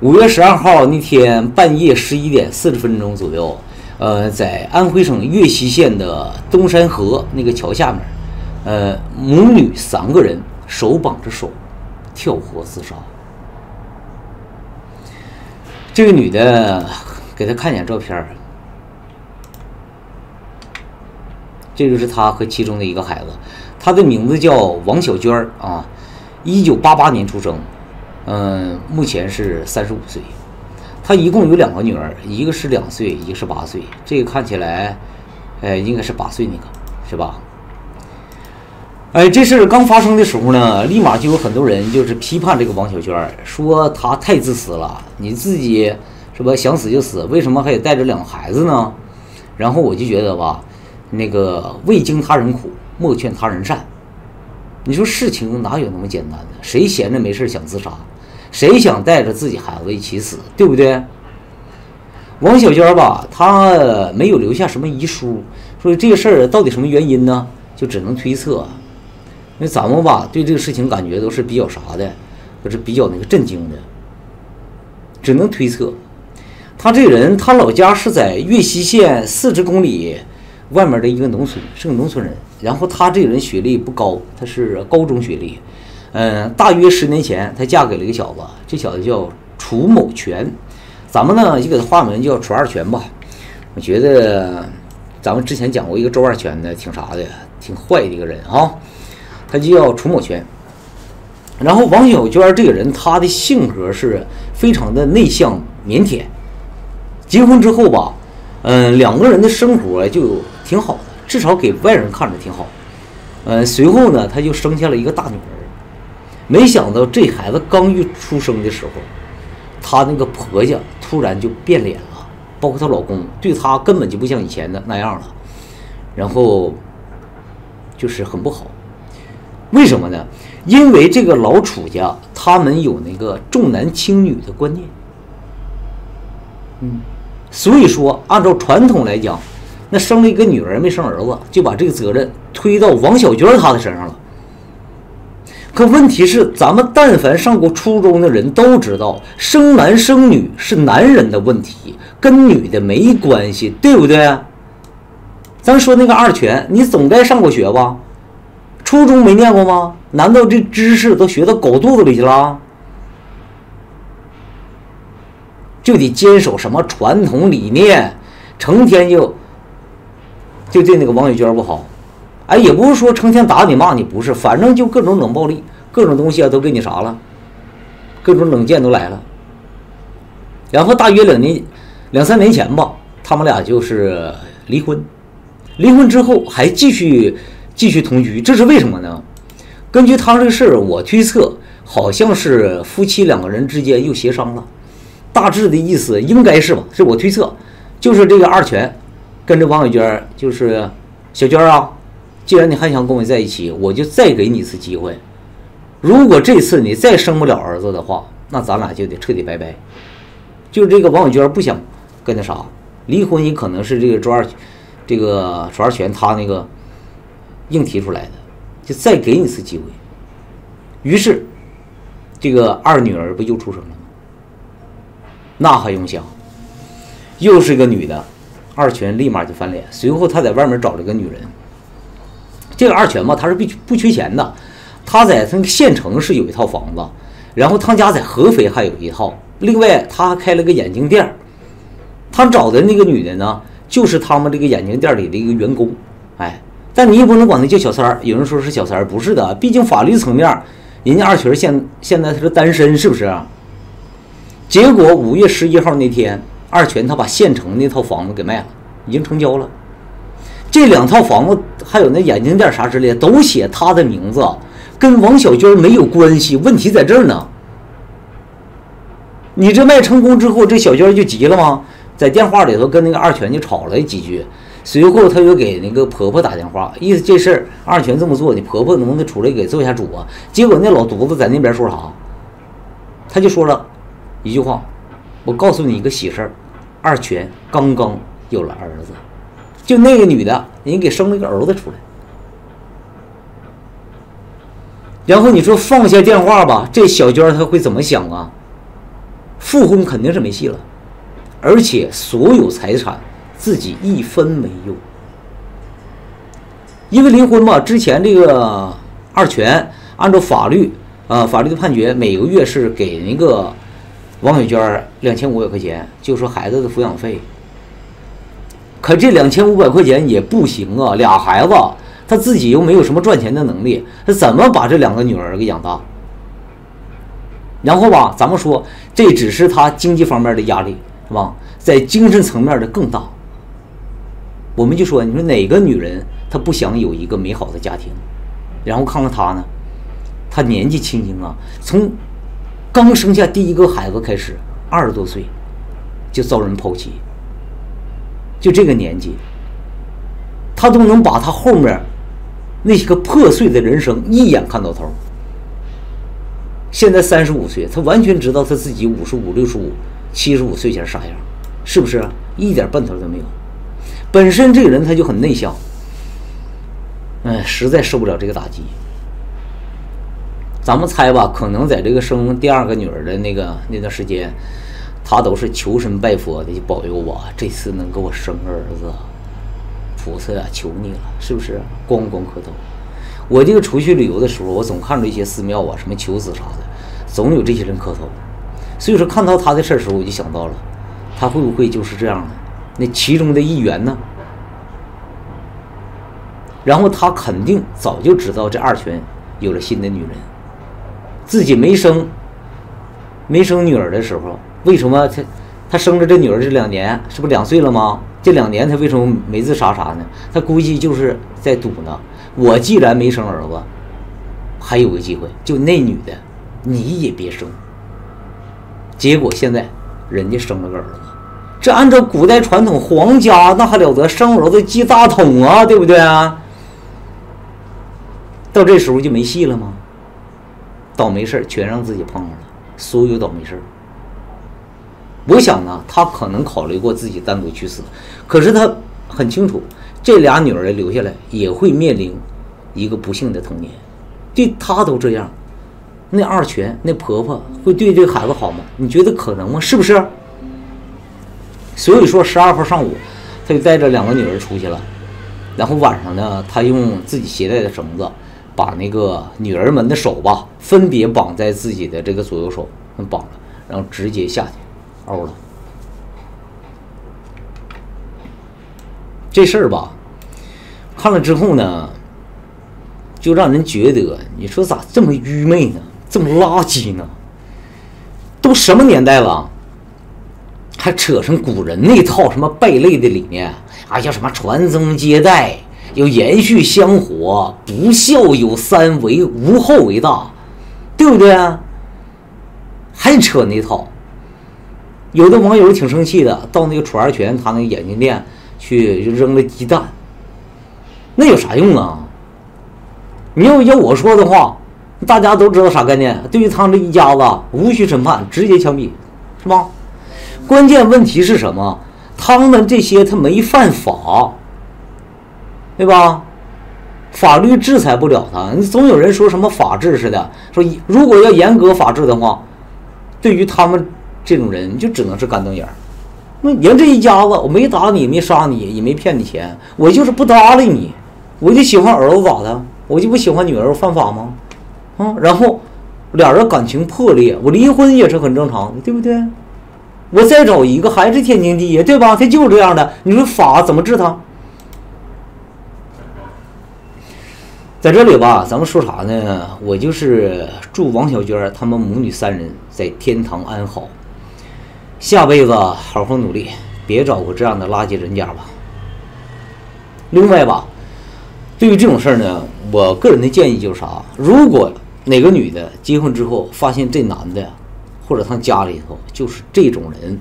五月十二号那天半夜十一点四十分钟左右，呃，在安徽省岳西县的东山河那个桥下面，呃，母女三个人手绑着手跳河自杀。这个女的给他看一眼照片，这就是她和其中的一个孩子，她的名字叫王小娟啊，一九八八年出生。嗯，目前是三十五岁。他一共有两个女儿，一个是两岁，一个是八岁。这个看起来，哎，应该是八岁那个，是吧？哎，这事刚发生的时候呢，立马就有很多人就是批判这个王小娟，说她太自私了，你自己是吧想死就死，为什么还得带着两个孩子呢？然后我就觉得吧，那个未经他人苦，莫劝他人善。你说事情哪有那么简单的？谁闲着没事想自杀？谁想带着自己孩子一起死？对不对？王小娟吧，她没有留下什么遗书，说这个事儿到底什么原因呢？就只能推测。因为咱们吧，对这个事情感觉都是比较啥的，都是比较那个震惊的，只能推测。他这人，他老家是在岳西县四十公里外面的一个农村，是个农村人。然后他这个人学历不高，他是高中学历。嗯，大约十年前，她嫁给了一个小子，这小子叫楚某全，咱们呢就给他化名叫楚二全吧。我觉得咱们之前讲过一个周二全的，挺啥的，挺坏的一个人啊。他就叫楚某全。然后王小娟这个人，她的性格是非常的内向腼腆。结婚之后吧，嗯，两个人的生活就挺好的，至少给外人看着挺好。嗯，随后呢，他就生下了一个大女儿。没想到这孩子刚一出生的时候，她那个婆家突然就变脸了，包括她老公对她根本就不像以前的那样了，然后就是很不好。为什么呢？因为这个老楚家他们有那个重男轻女的观念，嗯，所以说按照传统来讲，那生了一个女儿没生儿子，就把这个责任推到王小娟她的身上了。可问题是，咱们但凡上过初中的人都知道，生男生女是男人的问题，跟女的没关系，对不对？咱说那个二全，你总该上过学吧？初中没念过吗？难道这知识都学到狗肚子里去了？就得坚守什么传统理念，成天就就对那个王小娟不好。哎，也不是说成天打你骂你，不是，反正就各种冷暴力，各种东西啊都给你啥了，各种冷箭都来了。然后大约两年、两三年前吧，他们俩就是离婚。离婚之后还继续继续同居，这是为什么呢？根据他这个事儿，我推测好像是夫妻两个人之间又协商了，大致的意思应该是吧？是我推测，就是这个二全跟着王小娟，就是小娟啊。既然你还想跟我在一起，我就再给你一次机会。如果这次你再生不了儿子的话，那咱俩就得彻底拜拜。就这个王小娟不想跟那啥离婚，也可能是这个周二，这个周二全他那个硬提出来的，就再给你一次机会。于是，这个二女儿不又出生了吗？那还用想？又是个女的，二全立马就翻脸。随后他在外面找了个女人。这个二全吧，他是不不缺钱的，他在他那个县城是有一套房子，然后他家在合肥还有一套，另外他还开了个眼镜店他找的那个女的呢，就是他们这个眼镜店里的一个员工，哎，但你也不能管她叫小三儿，有人说是小三儿，不是的，毕竟法律层面，人家二全现现在他是单身，是不是？结果五月十一号那天，二全他把县城那套房子给卖了，已经成交了。这两套房子还有那眼镜店啥之类，都写他的名字，跟王小娟没有关系。问题在这儿呢。你这卖成功之后，这小娟就急了吗？在电话里头跟那个二全就吵了几句，随后他又给那个婆婆打电话，意思这事儿二全这么做，你婆婆能不能出来给做一下主啊？结果那老犊子在那边说啥？他就说了一句话：“我告诉你一个喜事儿，二全刚刚有了儿子。”就那个女的，人给生了一个儿子出来，然后你说放下电话吧，这小娟她会怎么想啊？复婚肯定是没戏了，而且所有财产自己一分没有。因为离婚嘛，之前这个二全按照法律啊，法律的判决，每个月是给那个王小娟两千五百块钱，就说孩子的抚养费。可这两千五百块钱也不行啊，俩孩子他自己又没有什么赚钱的能力，他怎么把这两个女儿给养大？然后吧，咱们说这只是他经济方面的压力，是吧？在精神层面的更大。我们就说，你说哪个女人她不想有一个美好的家庭？然后看看她呢，她年纪轻轻啊，从刚生下第一个孩子开始，二十多岁就遭人抛弃。就这个年纪，他都能把他后面那些个破碎的人生一眼看到头。现在三十五岁，他完全知道他自己五十五、六十五、七十五岁前啥样，是不是？一点奔头都没有。本身这个人他就很内向，哎，实在受不了这个打击。咱们猜吧，可能在这个生第二个女儿的那个那段时间。他都是求神拜佛的，就保佑我这次能给我生个儿子。菩萨啊，求你了，是不是？咣咣磕头。我这个出去旅游的时候，我总看着一些寺庙啊，什么求子啥的，总有这些人磕头。所以说，看到他的事儿时候，我就想到了，他会不会就是这样的？那其中的一员呢？然后他肯定早就知道这二泉有了新的女人，自己没生没生女儿的时候。为什么他他生了这女儿这两年，是不两岁了吗？这两年他为什么没自杀啥呢？他估计就是在赌呢。我既然没生儿子，还有个机会，就那女的，你也别生。结果现在人家生了个儿子，这按照古代传统，皇家那还了得，生儿子记大统啊，对不对啊？到这时候就没戏了吗？倒霉事全让自己碰上了，所有倒霉事我想呢，他可能考虑过自己单独去死，可是他很清楚，这俩女儿留下来也会面临一个不幸的童年。对他都这样，那二全那婆婆会对这孩子好吗？你觉得可能吗？是不是？所以说，十二号上午，他就带着两个女儿出去了，然后晚上呢，他用自己携带的绳子，把那个女儿们的手吧，分别绑在自己的这个左右手上绑了，然后直接下去。欧了，这事儿吧，看了之后呢，就让人觉得，你说咋这么愚昧呢？这么垃圾呢？都什么年代了，还扯上古人那套什么败类的理念？啊，叫什么传宗接代，要延续香火，不孝有三，为无后为大，对不对？还扯那套。有的网友挺生气的，到那个楚二全他那个眼镜店去，扔了鸡蛋。那有啥用啊？你要要我说的话，大家都知道啥概念？对于他们这一家子，无需审判，直接枪毙，是吧？关键问题是什么？他们这些他没犯法，对吧？法律制裁不了他。总有人说什么法治似的，说如果要严格法治的话，对于他们。这种人就只能是干瞪眼儿。那人这一家子，我没打你，没杀你，也没骗你钱，我就是不搭理你。我就喜欢儿子咋的？我就不喜欢女儿，犯法吗？啊，然后俩人感情破裂，我离婚也是很正常的，对不对？我再找一个还是天经地义，对吧？他就是这样的。你说法怎么治他？在这里吧，咱们说啥呢？我就是祝王小娟他们母女三人在天堂安好。下辈子好好努力，别找个这样的垃圾人家吧。另外吧，对于这种事儿呢，我个人的建议就是啥？如果哪个女的结婚之后发现这男的或者他家里头就是这种人，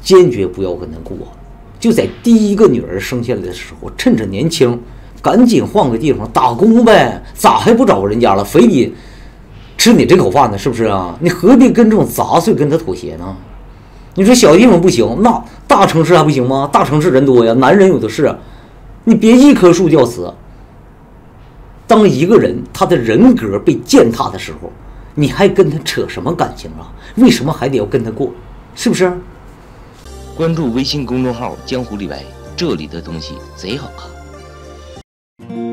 坚决不要跟他过。就在第一个女儿生下来的时候，趁着年轻，赶紧换个地方打工呗。咋还不找个人家了？非得吃你这口饭呢？是不是啊？你何必跟这种杂碎跟他妥协呢？你说小地方不行，那大城市还不行吗？大城市人多呀，男人有的是。你别一棵树吊死。当一个人他的人格被践踏的时候，你还跟他扯什么感情啊？为什么还得要跟他过？是不是？关注微信公众号“江湖李白”，这里的东西贼好看。